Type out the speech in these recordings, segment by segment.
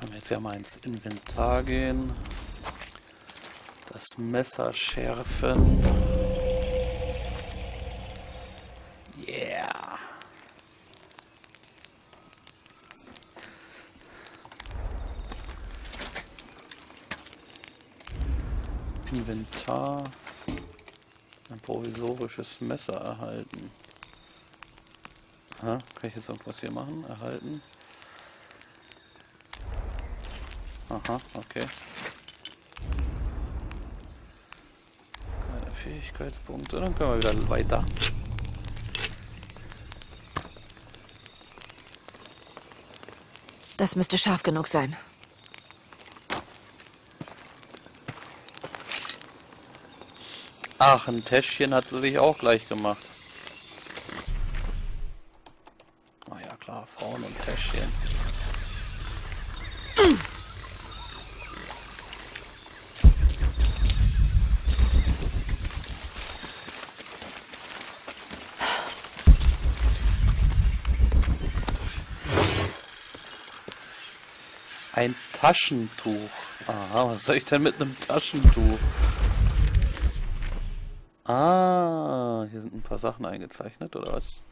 Können wir jetzt ja mal ins Inventar gehen. Das Messer schärfen. Yeah. Inventar. Ein provisorisches Messer erhalten. Aha, kann ich jetzt irgendwas hier machen? Erhalten. Aha, okay. Keine Fähigkeitspunkte, dann können wir wieder weiter. Das müsste scharf genug sein. Ach, ein Täschchen hat sie sich auch gleich gemacht. Ah ja klar, Frauen und Täschchen. Ein Taschentuch. Aha, was soll ich denn mit einem Taschentuch? Ah, hier sind ein paar Sachen eingezeichnet, oder was?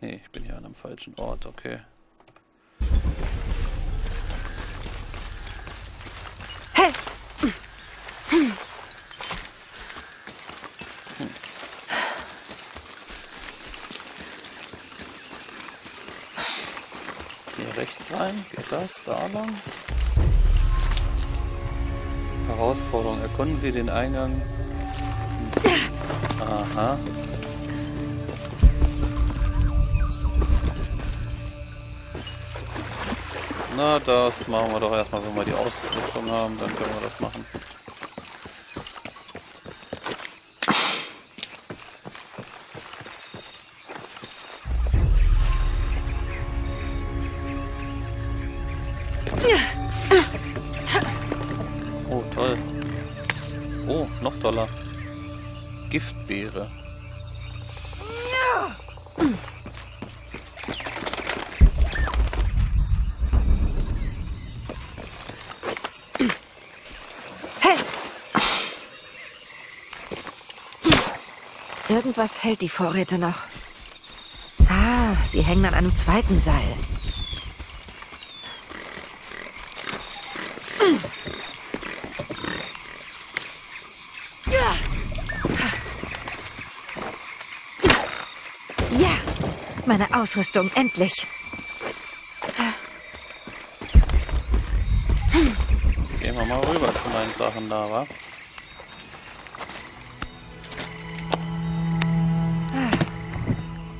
Nee, ich bin hier an einem falschen Ort, okay. Hey! Hm. Hier rechts rein, geht das? Da lang? Herausforderung, erkunden Sie den Eingang Aha. Na, das machen wir doch erstmal, wenn wir die Ausrüstung haben, dann können wir das machen. Giftbeere. Irgendwas hält die Vorräte noch. Ah, sie hängen an einem zweiten Seil. Ja, meine Ausrüstung, endlich. Gehen wir mal rüber zu meinen Sachen da, wa?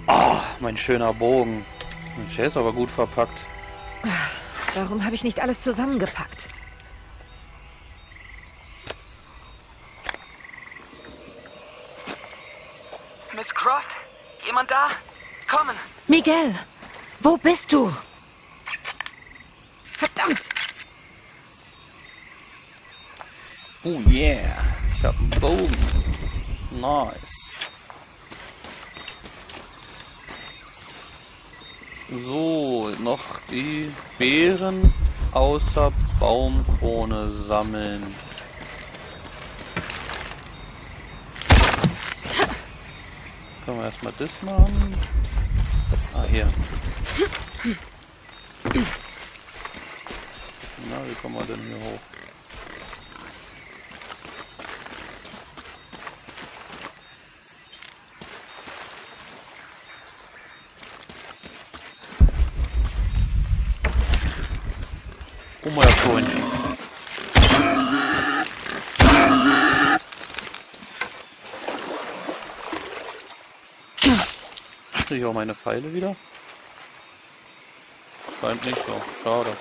Oh, mein schöner Bogen. Mensch, Der ist aber gut verpackt. Warum habe ich nicht alles zusammengepackt? Miss Croft? Jemand da? Kommen! Miguel, wo bist du? Verdammt! Oh yeah. Ich hab einen Bogen. Nice. So, noch die Beeren außer Baumkrone sammeln. Können wir erstmal das machen? Ah, hier. Na, wie kommen wir denn hier hoch? O moja słońce. Kriege ich auch meine Pfeile wieder? Scheint nicht so. Schade.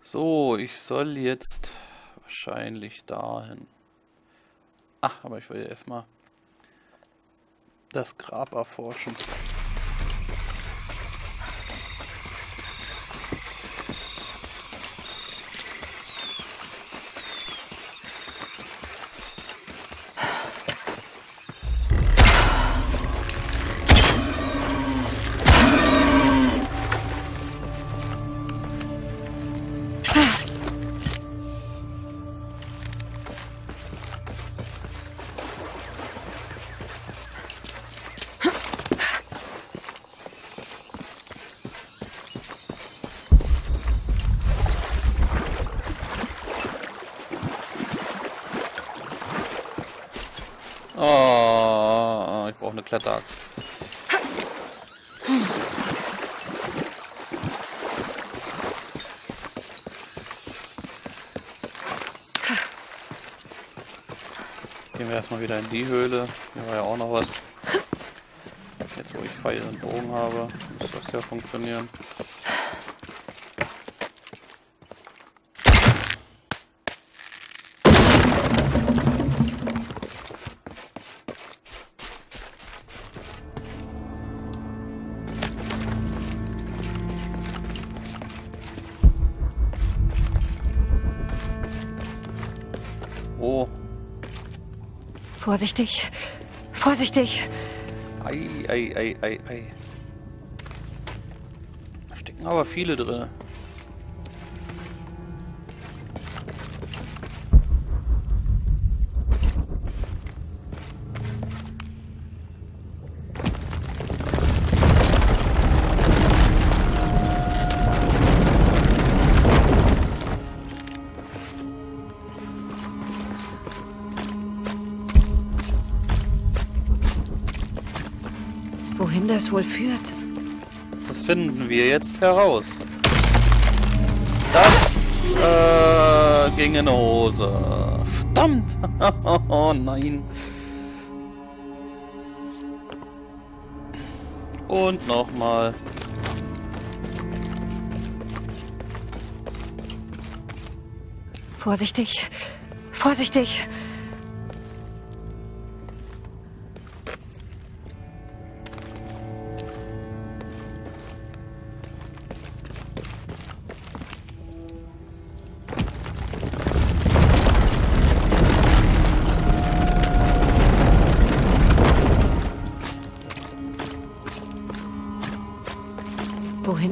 So, ich soll jetzt wahrscheinlich dahin. Ach, aber ich will ja erstmal das Grab erforschen. Eine Kletteraxt. Gehen wir erstmal wieder in die Höhle. Hier war ja auch noch was. Jetzt wo ich Pfeil und Bogen habe, muss das ja funktionieren. Vorsichtig. Vorsichtig. Ei, ei, ei, ei, ei. Da stecken aber viele drin. Das wohl führt? Das finden wir jetzt heraus. Das äh, ging in Hose. Verdammt! oh nein. Und nochmal. Vorsichtig. Vorsichtig.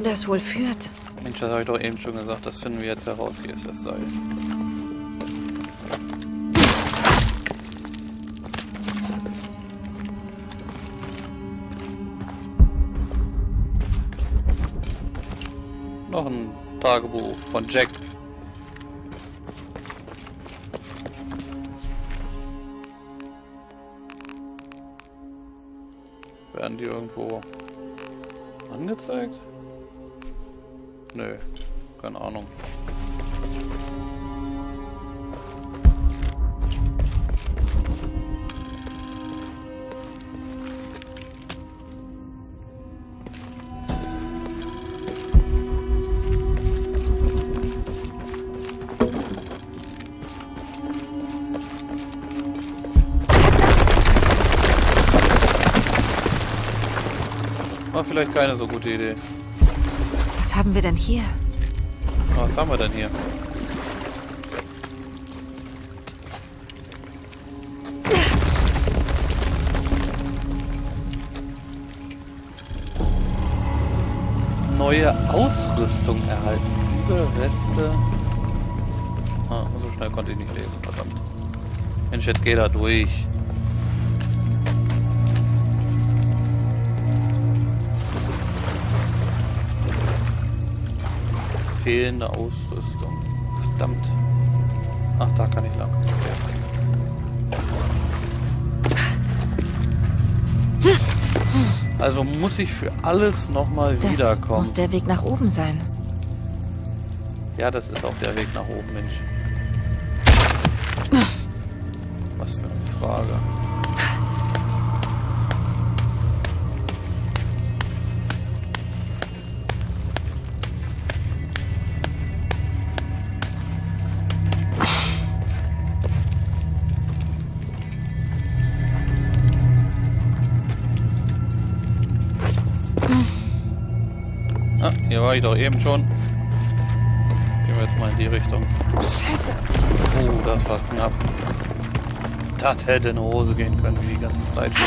Das wohl führt? Mensch, das habe ich doch eben schon gesagt. Das finden wir jetzt heraus. Hier ist das Seil. Noch ein Tagebuch von Jack. Werden die irgendwo angezeigt? Nö, keine Ahnung. War vielleicht keine so gute Idee. Was haben wir denn hier? Was haben wir denn hier? Neue Ausrüstung erhalten. Überreste. Ah, so schnell konnte ich nicht lesen, verdammt. Mensch, jetzt geht er durch. Fehlende Ausrüstung. Verdammt. Ach, da kann ich lang. Also muss ich für alles nochmal Das wiederkommen. muss der Weg nach oben sein. Ja, das ist auch der Weg nach oben, Mensch. Was für eine Frage. War ich doch eben schon. Gehen wir jetzt mal in die Richtung. Scheiße. Oh, das war knapp. Das hätte in die Hose gehen können, wie die ganze Zeit hier.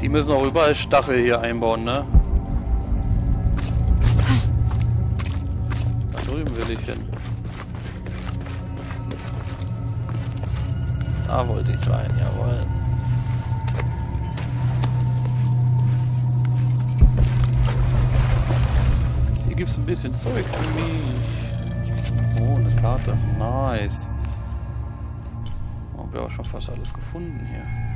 Die müssen auch überall Stachel hier einbauen, ne? Da drüben will ich hin. Stein, jawohl. Hier gibt es ein bisschen Zeug für mich. Oh, eine Karte. Nice. Haben wir auch schon fast alles gefunden hier.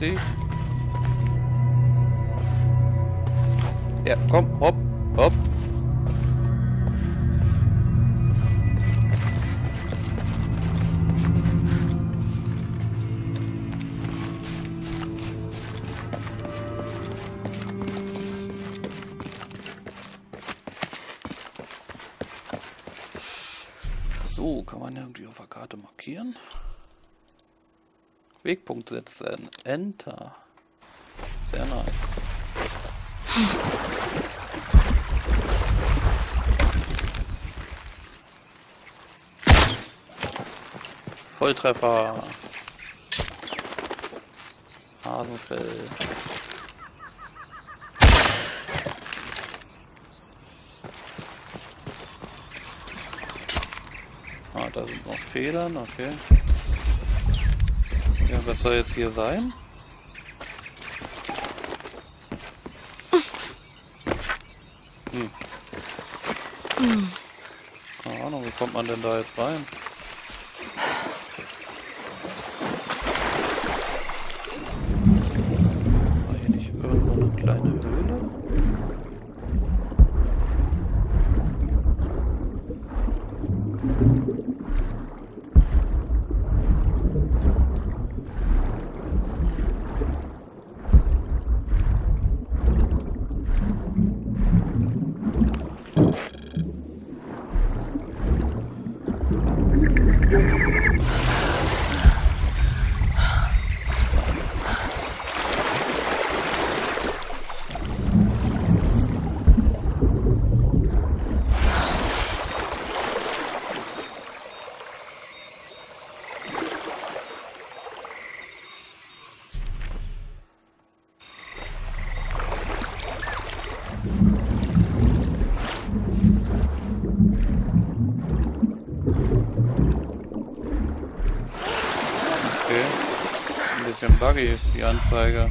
Vorsichtig. Ja, komm, hopp, hopp. So, kann man irgendwie auf der Karte markieren. Wegpunkt setzen. Enter. Sehr nice. Volltreffer. Hasenfell. Ah, da sind noch Federn, okay. Was soll jetzt hier sein? Hm. Keine Ahnung, wie kommt man denn da jetzt rein? War hier nicht irgendwo eine kleine Höhle? Okay. Ein bisschen buggy, die Anzeige.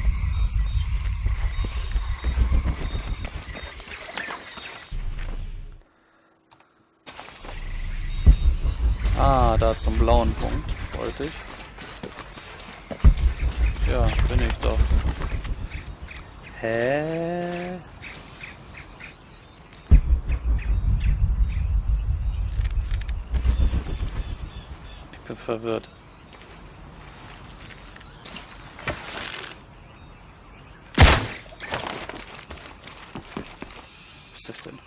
Ah, da zum blauen Punkt wollte ich. Ja, bin ich doch. Hä? Ich bin verwirrt. Was ist das denn?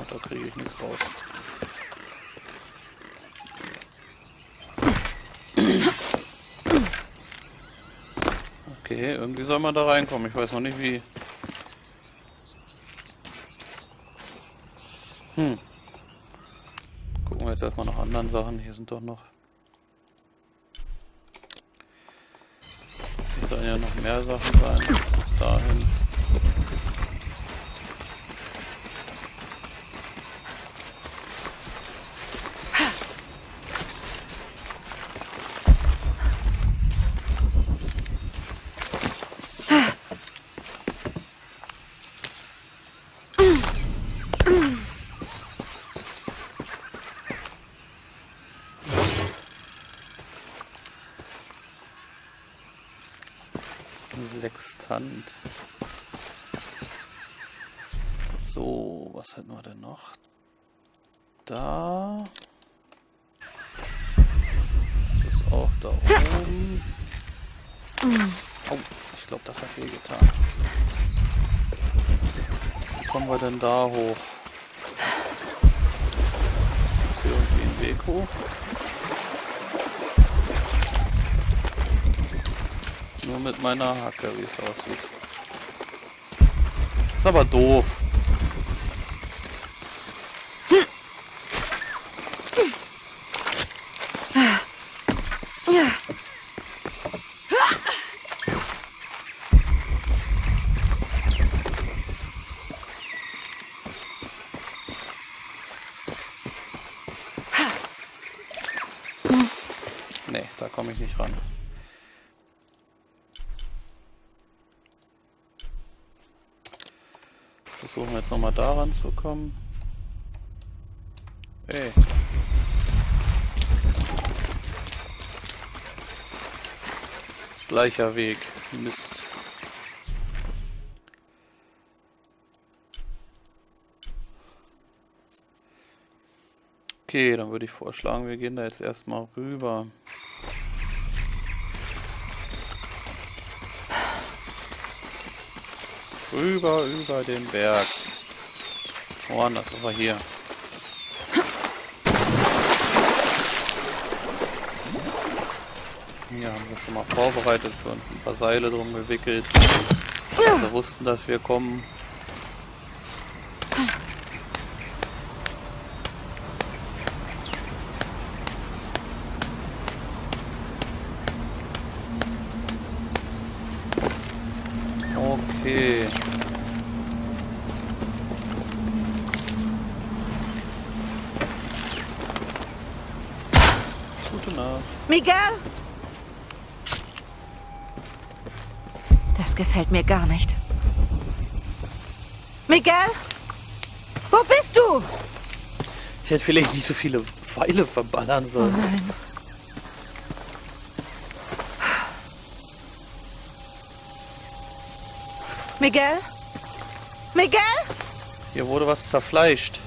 Ach, da kriege ich nichts raus. Okay, irgendwie soll man da reinkommen. Ich weiß noch nicht wie. Hm. Gucken wir jetzt erstmal nach anderen Sachen. Hier sind doch noch. Hier sollen ja noch mehr Sachen sein. Dahin. Sextant. So, was hätten wir denn noch? Da. Das ist auch da oben. Oh, ich glaube, das hat weh getan. Wie kommen wir denn da hoch? Ist hier irgendwie ein Weg hoch? Nur mit meiner Hacke, wie es aussieht. Ist aber doof. Nee, da komme ich nicht ran. Versuchen jetzt nochmal daran zu kommen. Ey. Gleicher Weg. Mist. Okay, dann würde ich vorschlagen, wir gehen da jetzt erstmal rüber. Rüber über den Berg. Woanders, aber hier. Hier haben wir schon mal vorbereitet für uns ein paar Seile drum gewickelt. Wir wussten, dass wir kommen. Okay. Gute Nacht. Miguel! Das gefällt mir gar nicht. Miguel? Wo bist du? Ich hätte vielleicht nicht so viele Pfeile verballern Oh sollen. nein. Miguel? Miguel? Hier wurde was zerfleischt.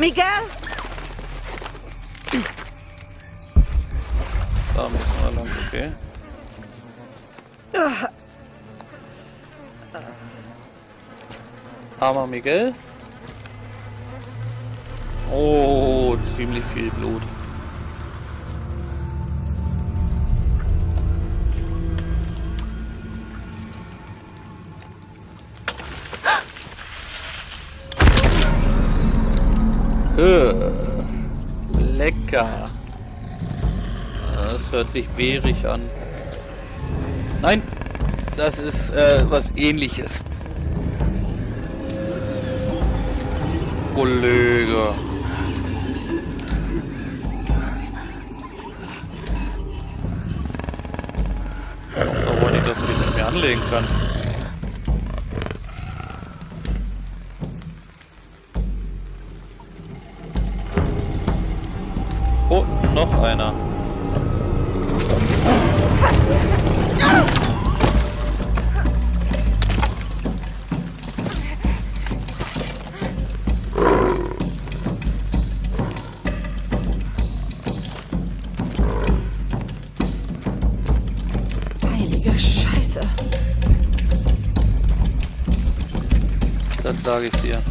Miguel? Da müssen wir lang, okay. Armer Miguel. Oh, ziemlich viel Blut. Lecker. Das hört sich bärig an. Nein, das ist äh, was ähnliches. Kollege. Ich, dass ich das nicht mehr anlegen kann. Noch einer. Heilige Scheiße. Das sage ich dir.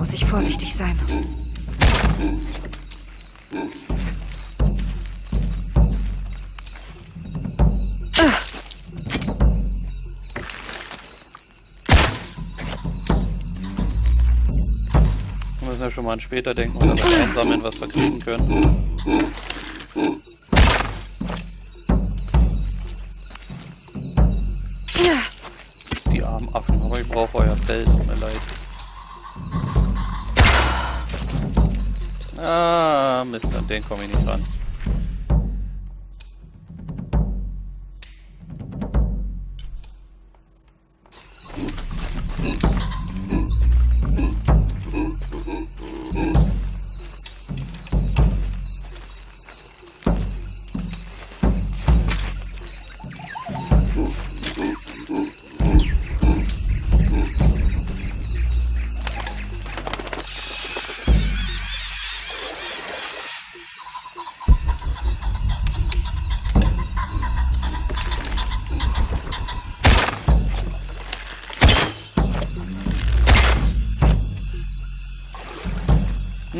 Muss ich vorsichtig sein. Wir müssen ja schon mal an später denken oder was einsammeln, was wir kriegen können. Mist, an den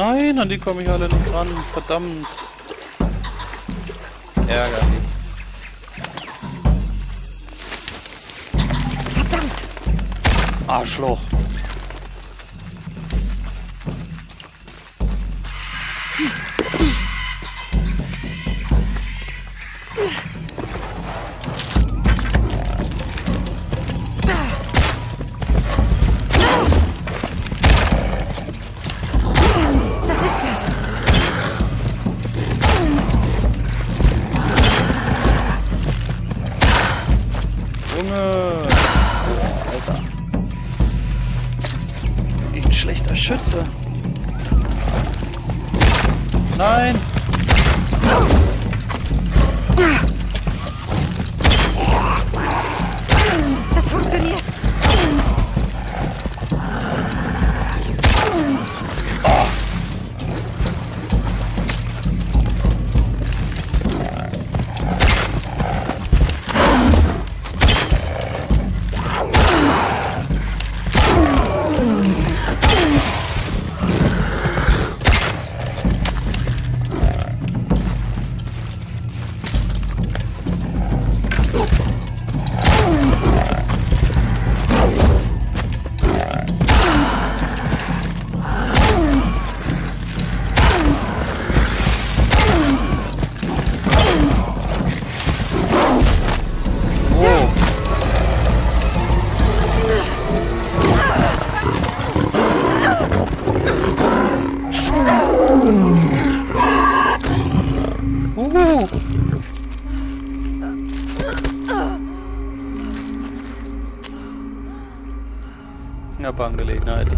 Nein, an die komme ich alle nicht ran. Verdammt. Ärgerlich. Verdammt! Arschloch. Das funktioniert! Knappe Angelegenheit.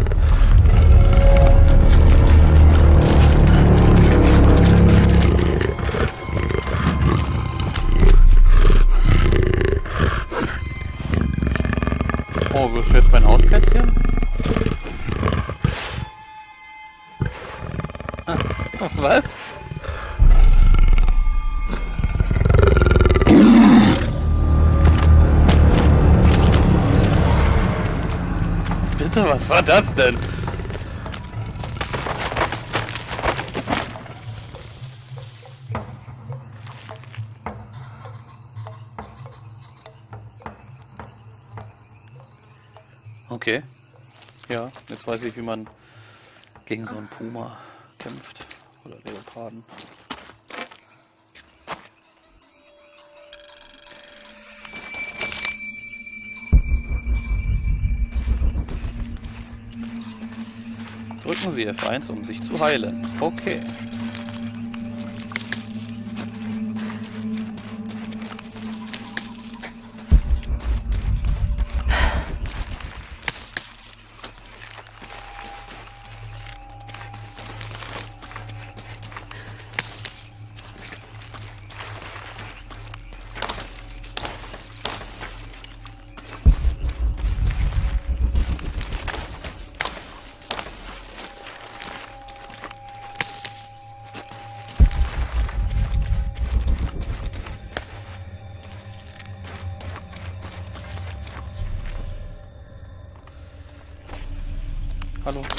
War das denn? Okay. Ja, jetzt weiß ich, wie man gegen so einen Puma kämpft. Oder Leoparden. Drücken Sie F1, um sich zu heilen. Okay.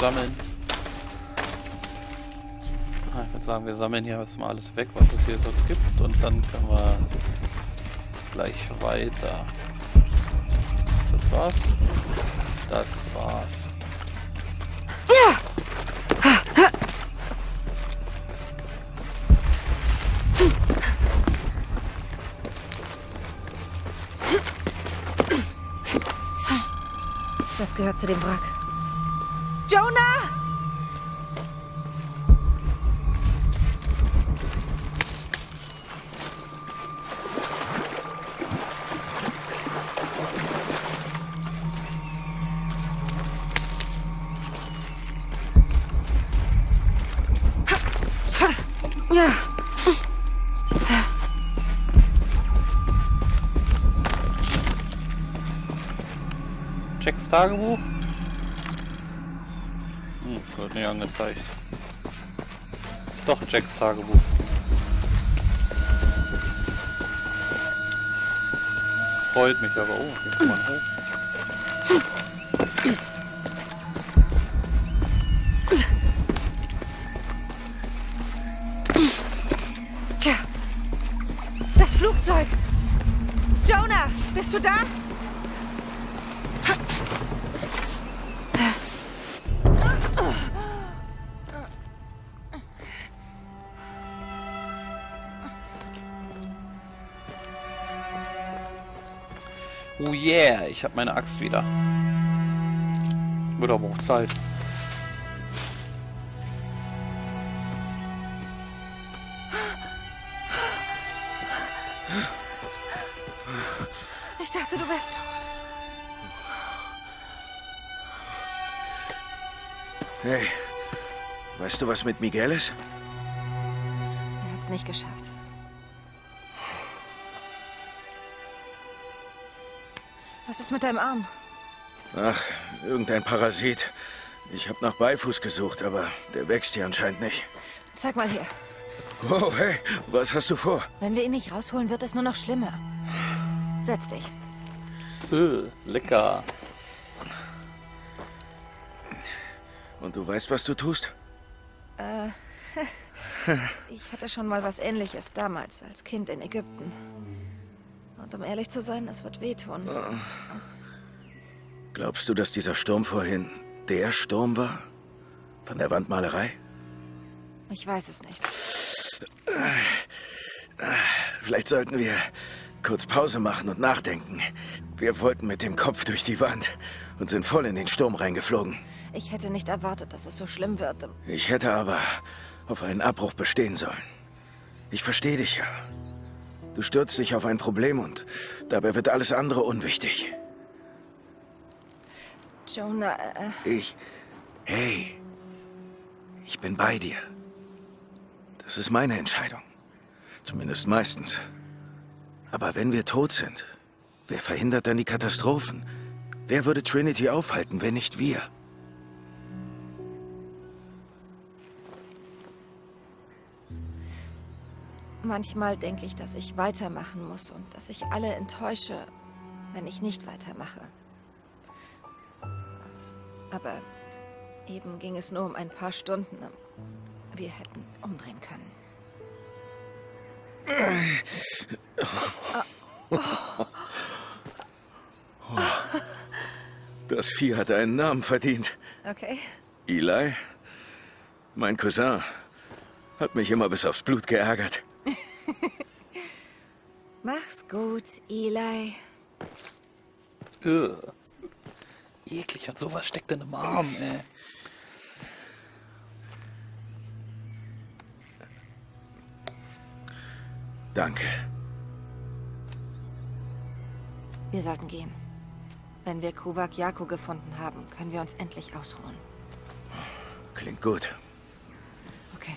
Sammeln. Ah, ich würde sagen, wir sammeln hier erstmal alles weg, was es hier so gibt und dann können wir gleich weiter. Das war's. Das war's. Das gehört zu dem Wrack. Jonah! Ja. Jacks Tagebuch? Hm, wird nicht angezeigt. Doch, Jacks Tagebuch. Freut mich aber. Oh, hier kann man hoch. Tja. Das Flugzeug. Jonah, bist du da? Yeah, ich habe meine Axt wieder. Wird aber auch Zeit. Ich dachte, du wärst tot. Hey, weißt du, was mit Miguel ist? Er hat's nicht geschafft. Was ist mit deinem Arm? Ach, irgendein Parasit. Ich habe nach Beifuß gesucht, aber der wächst hier anscheinend nicht. Zeig mal her. Oh, hey, was hast du vor? Wenn wir ihn nicht rausholen, wird es nur noch schlimmer. Setz dich. Äh, lecker. Und du weißt, was du tust? Ich hatte schon mal was ähnliches damals als Kind in Ägypten. Und um ehrlich zu sein, es wird wehtun. Glaubst du, dass dieser Sturm vorhin der Sturm war? Von der Wandmalerei? Ich weiß es nicht. Vielleicht sollten wir kurz Pause machen und nachdenken. Wir wollten mit dem Kopf durch die Wand und sind voll in den Sturm reingeflogen. Ich hätte nicht erwartet, dass es so schlimm wird. Ich hätte aber auf einen Abbruch bestehen sollen. Ich verstehe dich ja. Du stürzt dich auf ein Problem und dabei wird alles andere unwichtig. Jonah, äh, Ich. Hey. Ich bin bei dir. Das ist meine Entscheidung. Zumindest meistens. Aber wenn wir tot sind, wer verhindert dann die Katastrophen? Wer würde Trinity aufhalten, wenn nicht wir? Manchmal denke ich, dass ich weitermachen muss und dass ich alle enttäusche, wenn ich nicht weitermache. Aber eben ging es nur um ein paar Stunden. Wir hätten umdrehen können. Das Vieh hat einen Namen verdient. Okay. Eli, mein Cousin, hat mich immer bis aufs Blut geärgert. Mach's gut, Eli. Äh. Eklig, und sowas steckt in einem Arm, ey. Danke. Wir sollten gehen. Wenn wir Kuvak Jako gefunden haben, können wir uns endlich ausruhen. Klingt gut. Okay.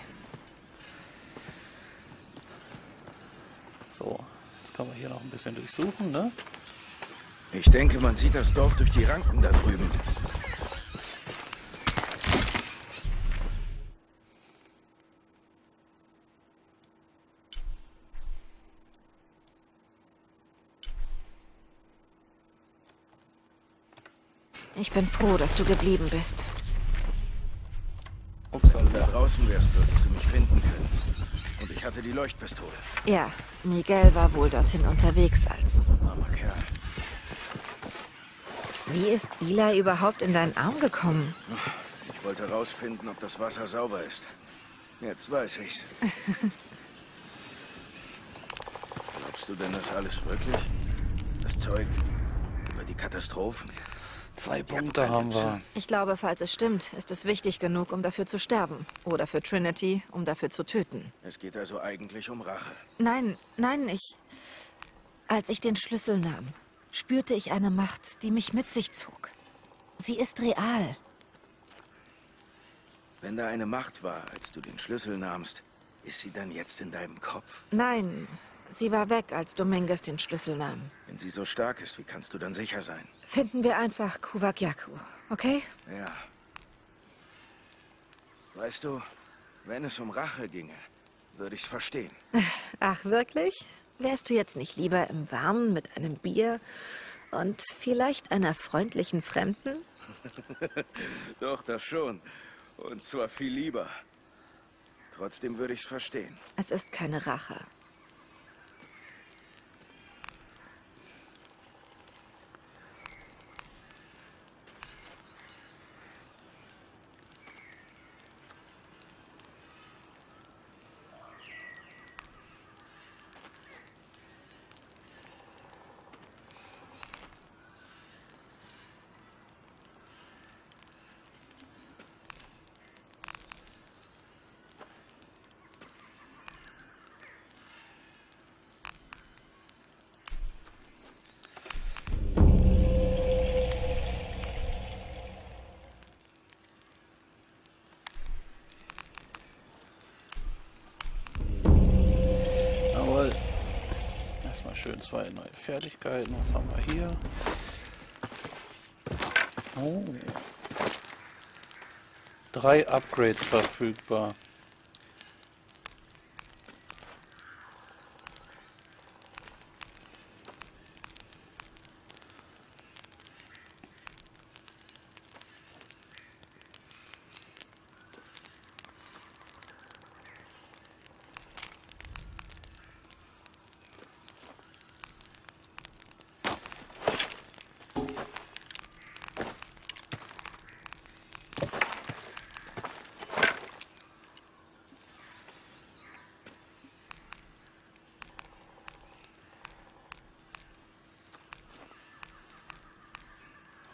So, jetzt kann man hier noch ein bisschen durchsuchen, ne? Ich denke, man sieht das Dorf durch die Ranken da drüben. Ich bin froh, dass du geblieben bist. Wenn du da draußen wärst, solltest du mich finden können. Ich hatte die Leuchtpistole. Ja, Miguel war wohl dorthin unterwegs als. Armer Kerl. Wie ist Eli überhaupt in deinen Arm gekommen? Ich wollte herausfinden, ob das Wasser sauber ist. Jetzt weiß ich's. Glaubst du denn das alles wirklich? Das Zeug über die Katastrophen? Zwei Punkte haben wir. Ich glaube, falls es stimmt, ist es wichtig genug, um dafür zu sterben. Oder für Trinity, um dafür zu töten. Es geht also eigentlich um Rache. Nein, nein, ich. Als ich den Schlüssel nahm, spürte ich eine Macht, die mich mit sich zog. Sie ist real. Wenn da eine Macht war, als du den Schlüssel nahmst, ist sie dann jetzt in deinem Kopf? Nein, sie war weg, als Dominguez den Schlüssel nahm. Wenn sie so stark ist, wie kannst du dann sicher sein? Finden wir einfach Kuvakyaku, okay? Ja. Weißt du, wenn es um Rache ginge, würde ich's verstehen. Ach, wirklich? Wärst du jetzt nicht lieber im Warmen mit einem Bier und vielleicht einer freundlichen Fremden? Doch, das schon. Und zwar viel lieber. Trotzdem würde ich's verstehen. Es ist keine Rache. Jawohl. Erstmal schön zwei neue Fertigkeiten. Was haben wir hier? Oh. Drei Upgrades verfügbar.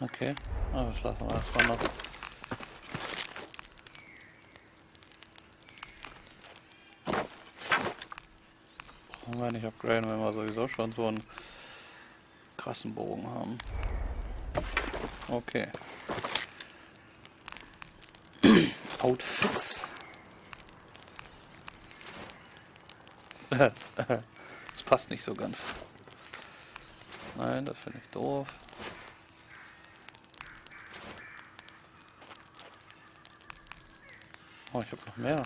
Okay, aber das lassen wir erstmal noch. Brauchen wir nicht upgraden, wenn wir sowieso schon so einen krassen Bogen haben. Okay. Outfits. das passt nicht so ganz. Nein, das finde ich doof. Oh, ich habe noch mehr.